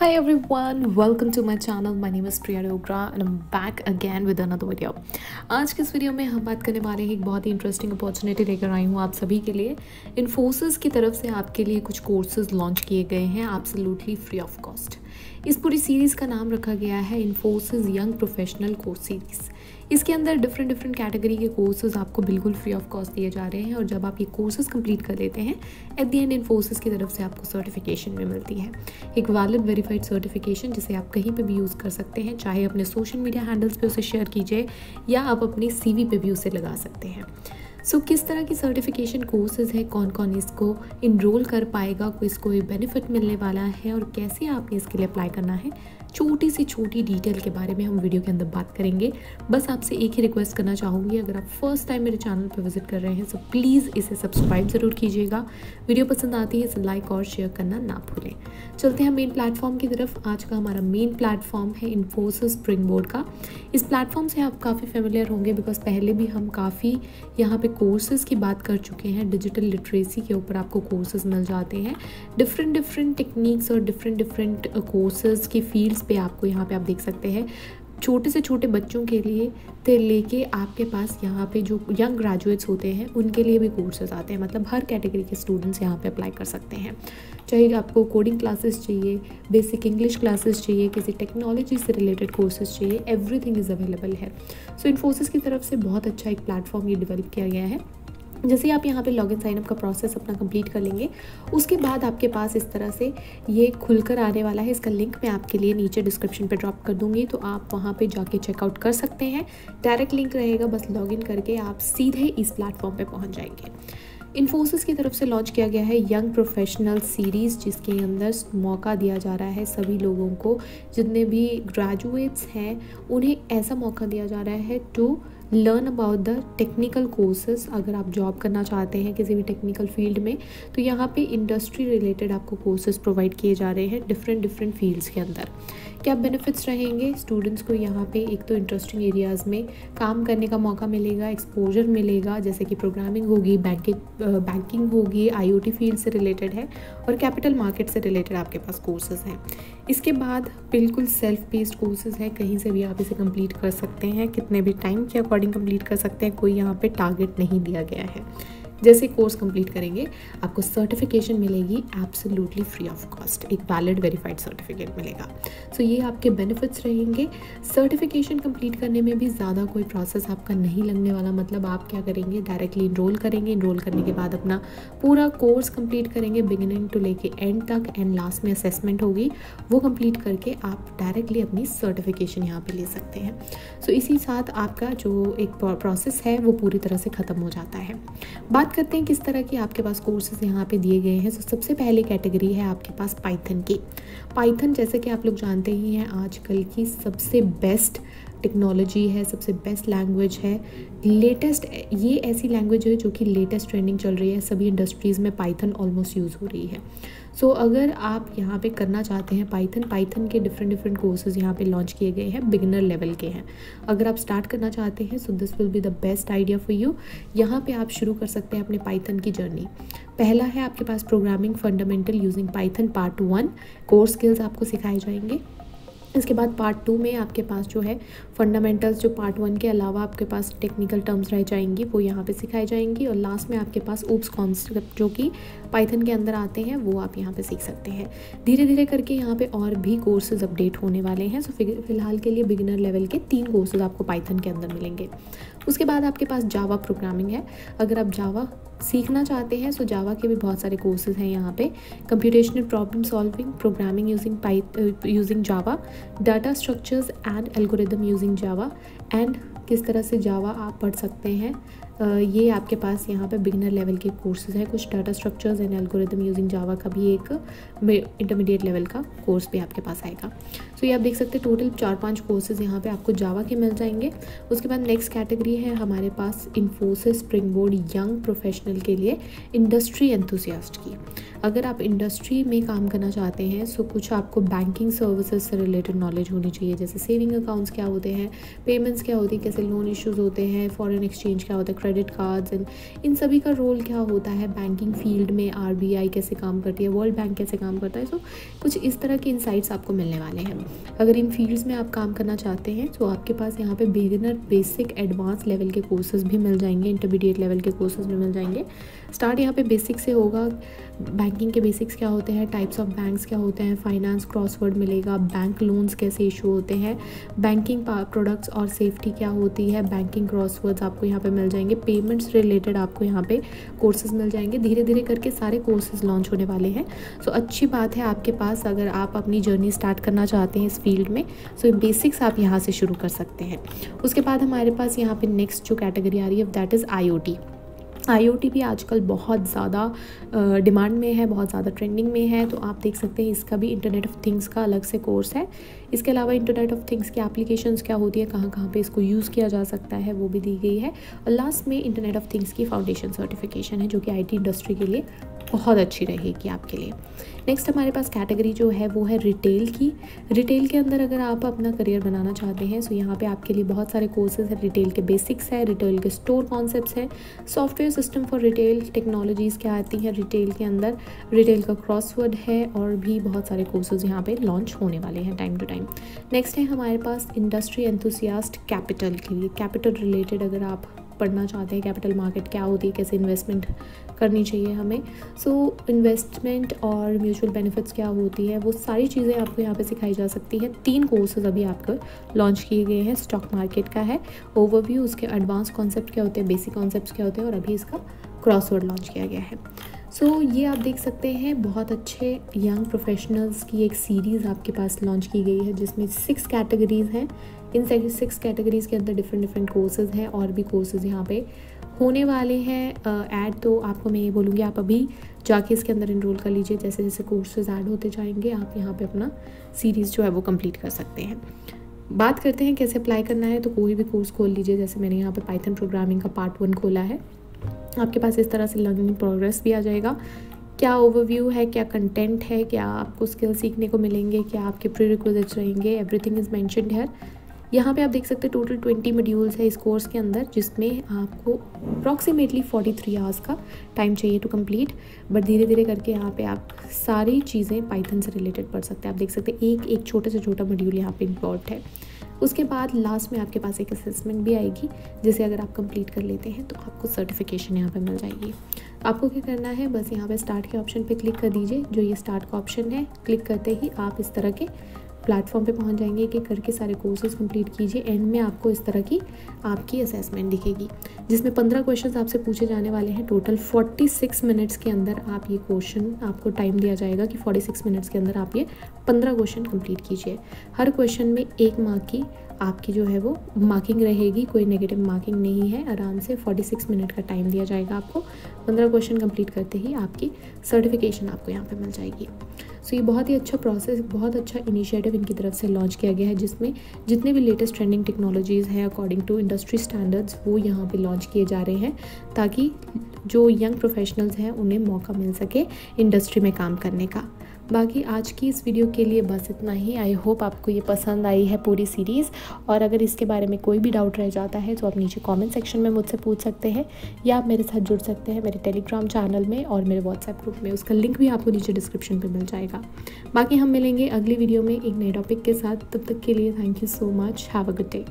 Hi everyone, welcome to my channel. My name is Priya Dogra and I'm back again with another video. आज के इस video में हम बात करने वाले हैं एक बहुत ही इंटरेस्टिंग अपॉर्चुनिटी लेकर आई हूँ आप सभी के लिए इन्फोसिस की तरफ़ से आपके लिए कुछ कोर्सेज लॉन्च किए गए हैं एब्सोल्युटली फ्री ऑफ़ कॉस्ट इस पूरी सीरीज़ का नाम रखा गया है Infosys young professional course series इसके अंदर डिफरेंट डिफरेंट कैटेगरी के कोर्सेज आपको बिल्कुल फ्री ऑफ़ कॉस्ट दिए जा रहे हैं और जब आप ये कोर्सेज कंप्लीट कर लेते हैं एट दी एंड इन्फोसिस की तरफ़ से आपको सर्टिफिकेशन भी मिलती है। एक वैलिड वेरीफाइड सर्टिफिकेशन जिसे आप कहीं पर भी यूज़ कर सकते हैं चाहे अपने सोशल मीडिया हैंडल्स पर उसे शेयर कीजिए या आप अपनी सी पे भी उसे लगा सकते हैं। सो so, किस तरह की सर्टिफिकेशन कोर्सेज है कौन कौन इसको इनरोल कर पाएगा को इसको बेनिफिट मिलने वाला है और कैसे आपने इसके लिए अप्लाई करना है छोटी सी छोटी डिटेल के बारे में हम वीडियो के अंदर बात करेंगे। बस आपसे एक ही रिक्वेस्ट करना चाहूँगी, अगर आप फ़र्स्ट टाइम मेरे चैनल पर विज़िट कर रहे हैं तो प्लीज़ इसे सब्सक्राइब ज़रूर कीजिएगा। वीडियो पसंद आती है, इसे लाइक और शेयर करना ना भूलें। चलते हैं मेन प्लेटफॉर्म की तरफ़। आज का हमारा मेन प्लेटफॉर्म है इन्फोसिस स्प्रिंग बोर्ड का। इस प्लेटफॉर्म से आप काफ़ी फेमिलियर होंगे बिकॉज़ पहले भी हम काफ़ी यहाँ पे कोर्सेज़ की बात कर चुके हैं। डिजिटल लिटरेसी के ऊपर आपको कोर्सेज़ मिल जाते हैं। डिफरेंट डिफरेंट टेक्निक्स और डिफरेंट डिफरेंट कोर्सेज़ की फील्ड्स पे आपको यहाँ पे आप देख सकते हैं। छोटे से छोटे बच्चों के लिए तो लेके आपके पास यहाँ पे जो यंग ग्रेजुएट्स होते हैं उनके लिए भी कोर्सेज आते हैं। मतलब हर कैटेगरी के स्टूडेंट्स यहाँ पे अप्लाई कर सकते हैं। चाहे आपको कोडिंग क्लासेस चाहिए बेसिक इंग्लिश क्लासेस चाहिए किसी टेक्नोलॉजी से रिलेटेड कोर्सेज चाहिए एवरीथिंग इज़ अवेलेबल है। सो so, इन्फोसिस की तरफ़ से बहुत अच्छा एक प्लेटफॉर्म ये डेवलप किया गया है। जैसे आप यहाँ पे लॉगिन साइनअप का प्रोसेस अपना कंप्लीट कर लेंगे, उसके बाद आपके पास इस तरह से ये खुलकर आने वाला है। इसका लिंक मैं आपके लिए नीचे डिस्क्रिप्शन पे ड्रॉप कर दूँगी तो आप वहाँ पे जाके चेकआउट कर सकते हैं। डायरेक्ट लिंक रहेगा, बस लॉगिन करके आप सीधे इस प्लेटफॉर्म पर पहुँच जाएँगे। इन्फोसिस की तरफ़ से लॉन्च किया गया है यंग प्रोफेशनल सीरीज़ जिसके अंदर मौका दिया जा रहा है सभी लोगों को, जितने भी ग्रेजुएट्स हैं, उन्हें ऐसा मौका दिया जा रहा है to learn about the technical courses अगर आप जॉब करना चाहते हैं किसी भी टेक्निकल फ़ील्ड में तो यहाँ पे इंडस्ट्री रिलेटेड आपको कोर्सेज प्रोवाइड किए जा रहे हैं डिफरेंट डिफरेंट फील्ड्स के अंदर। क्या बेनिफिट्स रहेंगे? स्टूडेंट्स को यहाँ पे एक तो इंटरेस्टिंग एरियाज़ में काम करने का मौका मिलेगा एक्सपोजर मिलेगा, जैसे कि प्रोग्रामिंग होगी बैंकिंग बैंकिंग होगी आईओटी फ़ील्ड से रिलेटेड है और कैपिटल मार्केट से रिलेटेड आपके पास कोर्सेज हैं। इसके बाद बिल्कुल सेल्फ बेस्ड कोर्सेज हैं, कहीं से भी आप इसे कंप्लीट कर सकते हैं, कितने भी टाइम के अकॉर्डिंग कंप्लीट कर सकते हैं, कोई यहाँ पे टारगेट नहीं दिया गया है। जैसे कोर्स कंप्लीट करेंगे आपको सर्टिफिकेशन मिलेगी एब्सोल्युटली फ्री ऑफ़ कॉस्ट एक वैलिड वेरीफाइड सर्टिफिकेट मिलेगा. सो so, ये आपके बेनिफिट्स रहेंगे. सर्टिफिकेशन कंप्लीट करने में भी ज़्यादा कोई प्रोसेस आपका नहीं लगने वाला. मतलब आप क्या करेंगे? डायरेक्टली इनरोल करेंगे. इनरोल करने के बाद अपना पूरा कोर्स कंप्लीट करेंगे. बिगिनिंग टू लेके एंड तक एंड लास्ट में असेसमेंट होगी. वो कंप्लीट करके आप डायरेक्टली अपनी सर्टिफिकेशन यहाँ पे ले सकते हैं. सो so, इसी साथ आपका जो एक प्रोसेस है वो पूरी तरह से ख़त्म हो जाता है. बात बात करते हैं किस तरह के आपके पास कोर्सेज यहाँ पे दिए गए हैं। तो सबसे पहले कैटेगरी है आपके पास पाइथन की। पाइथन जैसे कि आप लोग जानते ही हैं, आजकल की सबसे बेस्ट टेक्नोलॉजी है सबसे बेस्ट लैंग्वेज है। लेटेस्ट ये ऐसी लैंग्वेज है जो कि लेटेस्ट ट्रेंडिंग चल रही है। सभी इंडस्ट्रीज़ में पाइथन ऑलमोस्ट यूज़ हो रही है। सो so, अगर आप यहाँ पे करना चाहते हैं पाइथन पाइथन के डिफरेंट डिफरेंट कोर्सेज यहाँ पे लॉन्च किए गए हैं बिगनर लेवल के हैं। अगर आप स्टार्ट करना चाहते हैं so this will be the best idea for you यहाँ पे आप शुरू कर सकते हैं अपने पाइथन की जर्नी पहला है आपके पास programming fundamental using Python part one course skills आपको सिखाए जाएँगे। इसके बाद पार्ट टू में आपके पास जो है फंडामेंटल्स जो पार्ट वन के अलावा आपके पास टेक्निकल टर्म्स रह जाएँगी, वो यहाँ पे सिखाई जाएँगी और लास्ट में आपके पास ऊप्स कॉन्सेप्ट जो कि पाइथन के अंदर आते हैं, वो आप यहाँ पे सीख सकते हैं। धीरे धीरे करके यहाँ पे और भी कोर्सेज अपडेट होने वाले हैं सो फ़िलहाल के लिए बिगिनर लेवल के तीन कोर्सेज आपको पाइथन के अंदर मिलेंगे। उसके बाद आपके पास जावा प्रोग्रामिंग है। अगर आप जावा सीखना चाहते हैं सो जावा के भी बहुत सारे कोर्सेज हैं यहाँ पे। Computational problem solving programming using pipe using Java data structures and algorithm using Java and किस तरह से जावा आप पढ़ सकते हैं। ये आपके पास यहाँ पे बिगनर लेवल के कोर्सेज हैं। कुछ data structures and algorithm using Java का भी एक इंटरमीडिएट लेवल का कोर्स भी आपके पास आएगा। सो so, ये आप देख सकते हैं टोटल चार पाँच कोर्सेज यहाँ पे आपको जावा के मिल जाएँगे। उसके बाद नेक्स्ट कैटेगरी है हमारे पास Infosys Springboard young professional के लिए इंडस्ट्री एंथुसियास्ट की। अगर आप इंडस्ट्री में काम करना चाहते हैं सो कुछ आपको बैंकिंग सर्विसेज़ से रिलेटेड नॉलेज होनी चाहिए जैसे सेविंग अकाउंट्स क्या होते हैं पेमेंट्स क्या होती है कैसे लोन इश्यूज़ होते हैं फॉरेन एक्सचेंज क्या होता है क्रेडिट कार्ड्स एंड इन सभी का रोल क्या होता है? बैंकिंग फ़ील्ड में आरबीआई कैसे काम करती है? वर्ल्ड बैंक कैसे काम करता है? सो so, कुछ इस तरह के इंसाइट्स आपको मिलने वाले हैं। अगर इन फील्ड्स में आप काम करना चाहते हैं तो आपके पास यहाँ पे बिगिनर बेसिक एडवांस लेवल के कोर्सेज भी मिल जाएँगे इंटरमीडिएट लेवल के कोर्सेज भी मिल जाएँगे। स्टार्ट यहाँ पे बेसिक से होगा। बैंकिंग के बेसिक्स क्या होते हैं? टाइप्स ऑफ़ बैंक्स क्या होते हैं? फाइनेंस क्रॉसवर्ड मिलेगा। बैंक लोन्स कैसे इशू होते हैं? बैंकिंग प्रोडक्ट्स और सेफ्टी क्या होती है? बैंकिंग क्रॉसवर्ड्स आपको यहाँ पे मिल जाएँगे। पेमेंट्स रिलेटेड आपको यहाँ पे कोर्सेज मिल जाएँगे। धीरे धीरे करके सारे कोर्सेज लॉन्च होने वाले हैं। सो so, अच्छी बात है आपके पास अगर आप अपनी जर्नी स्टार्ट करना चाहते हैं इस फ़ील्ड में सो so, बेसिक्स आप यहाँ से शुरू कर सकते हैं। उसके बाद हमारे पास यहाँ पे नेक्स्ट जो कैटेगरी आ रही है दैट इज़ आईओटी IOT भी आजकल बहुत ज़्यादा डिमांड में है, बहुत ज़्यादा ट्रेंडिंग में है तो आप देख सकते हैं इसका भी इंटरनेट ऑफ़ थिंग्स का अलग से कोर्स है। इसके अलावा इंटरनेट ऑफ़ थिंग्स की एप्लीकेशन क्या होती है कहाँ कहाँ पर इसको यूज़ किया जा सकता है, वो भी दी गई है। और लास्ट में इंटरनेट ऑफ़ थिंग्स की फाउंडेशन सर्टिफिकेशन है, जो कि आईटी इंडस्ट्री के लिए बहुत अच्छी रहेगी आपके लिए। नेक्स्ट हमारे पास कैटेगरी जो है, वो है रिटेल की। रिटेल के अंदर अगर आप अपना करियर बनाना चाहते हैं सो यहाँ पे आपके लिए बहुत सारे कोर्सेज हैं। रिटेल के बेसिक्स है रिटेल के स्टोर कॉन्सेप्ट्स हैं। Software system for retail technologies क्या आती हैं? रिटेल के अंदर रिटेल का क्रॉसवर्ड है और भी बहुत सारे कोर्सेज यहाँ पर लॉन्च होने वाले हैं टाइम टू टाइम नेक्स्ट है हमारे पास इंडस्ट्री एंथुसियास्ट कैपिटल के लिए। कैपिटल रिलेटेड अगर आप पढ़ना चाहते हैं कैपिटल मार्केट क्या होती है कैसे इन्वेस्टमेंट करनी चाहिए हमें। सो so, इन्वेस्टमेंट और म्यूचुअल बेनिफिट्स क्या होती है वो सारी चीज़ें आपको यहाँ पे सिखाई जा सकती हैं। तीन कोर्सेज अभी आपको लॉन्च किए गए हैं स्टॉक मार्केट का है ओवरव्यू उसके एडवांस कॉन्सेप्ट क्या होते हैं बेसिक कॉन्सेप्ट क्या होते हैं और अभी इसका क्रॉसवर्ड लॉन्च किया गया है। सो so, ये आप देख सकते हैं बहुत अच्छे यंग प्रोफेशनल्स की एक सीरीज़ आपके पास लॉन्च की गई है जिसमें सिक्स कैटेगरीज़ हैं। इन सिक्स कैटेगरीज़ के अंदर डिफरेंट डिफरेंट कोर्सेज़ हैं और भी कोर्सेज़ यहाँ पे होने वाले हैं। ऐड तो आपको मैं ये बोलूँगी, आप अभी जाके इसके अंदर इनरोल कर लीजिए। जैसे जैसे कोर्सेज ऐड होते जाएँगे, आप यहाँ पे अपना सीरीज़ जो है वो कंप्लीट कर सकते हैं। बात करते हैं कैसे अप्लाई करना है तो कोई भी कोर्स खोल लीजिए। जैसे मैंने यहाँ पे पाइथन प्रोग्रामिंग का पार्ट वन खोला है। आपके पास इस तरह से लर्निंग प्रोग्रेस भी आ जाएगा। क्या ओवरव्यू है, क्या कंटेंट है, क्या आपको स्किल सीखने को मिलेंगे, क्या आपके प्री रिक्वेजिट्स रहेंगे एवरीथिंग इज़ मैंशनड है यहाँ पे आप देख सकते हैं टोटल ट्वेंटी मॉड्यूल्स है इस कोर्स के अंदर, जिसमें आपको अप्रॉक्सीमेटली फोर्टी थ्री आवर्स का टाइम चाहिए टू कंप्लीट बट धीरे धीरे करके यहाँ पे आप सारी चीज़ें पाइथन से रिलेटेड पढ़ सकते हैं। आप देख सकते हैं एक एक छोटे से छोटा मॉड्यूल यहाँ पे इम्पॉर्ट है। उसके बाद लास्ट में आपके पास एक असेसमेंट भी आएगी, जिसे अगर आप कंप्लीट कर लेते हैं तो आपको सर्टिफिकेशन यहाँ पे मिल जाएगी। आपको क्या करना है, बस यहाँ पे स्टार्ट के ऑप्शन पे क्लिक कर दीजिए। जो ये स्टार्ट का ऑप्शन है क्लिक करते ही आप इस तरह के प्लेटफॉर्म पे पहुँच जाएँगे एक करके सारे कोर्सेज कंप्लीट कीजिए एंड में आपको इस तरह की आपकी असेसमेंट दिखेगी। जिसमें पंद्रह क्वेश्चन आपसे पूछे जाने वाले हैं टोटल फोर्टी सिक्स मिनट्स के अंदर आप ये क्वेश्चन आपको टाइम दिया जाएगा कि फोर्टी सिक्स मिनट्स के अंदर आप ये पंद्रह क्वेश्चन कंप्लीट कीजिए। हर क्वेश्चन में एक मार्क की आपकी जो है वो मार्किंग रहेगी कोई नेगेटिव मार्किंग नहीं है। आराम से 46 मिनट का टाइम दिया जाएगा आपको। 15 क्वेश्चन कंप्लीट करते ही आपकी सर्टिफिकेशन आपको यहाँ पे मिल जाएगी। सो so, ये बहुत ही अच्छा प्रोसेस बहुत अच्छा इनिशिएटिव इनकी तरफ़ से लॉन्च किया गया है जिसमें जितने भी लेटेस्ट ट्रेंडिंग टेक्नोलॉजीज़ हैं अकॉर्डिंग टू इंडस्ट्री स्टैंडर्ड्स वो यहाँ पे लॉन्च किए जा रहे हैं ताकि जो यंग प्रोफेशनल्स हैं उन्हें मौका मिल सके इंडस्ट्री में काम करने का। बाकी आज की इस वीडियो के लिए बस इतना ही। आई होप आपको ये पसंद आई है पूरी सीरीज़ और अगर इसके बारे में कोई भी डाउट रह जाता है तो आप नीचे कमेंट सेक्शन में मुझसे पूछ सकते हैं, या आप मेरे साथ जुड़ सकते हैं मेरे टेलीग्राम चैनल में और मेरे व्हाट्सएप ग्रुप में। उसका लिंक भी आपको नीचे डिस्क्रिप्शन पर मिल जाएगा। बाकी हम मिलेंगे अगली वीडियो में एक नए टॉपिक के साथ। तब तक के लिए thank you so much have a good day